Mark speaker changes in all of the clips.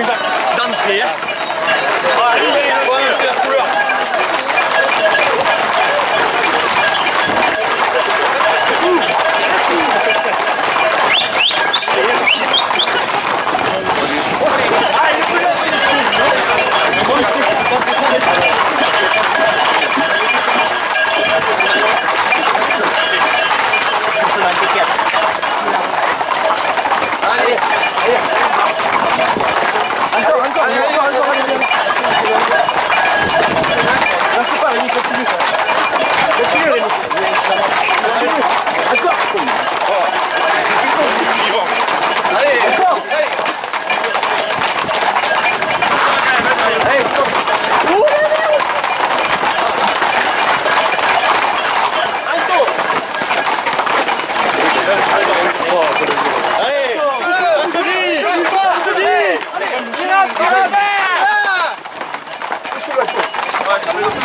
Speaker 1: over. Done for you. Alright, Allez,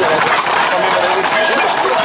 Speaker 1: Merci à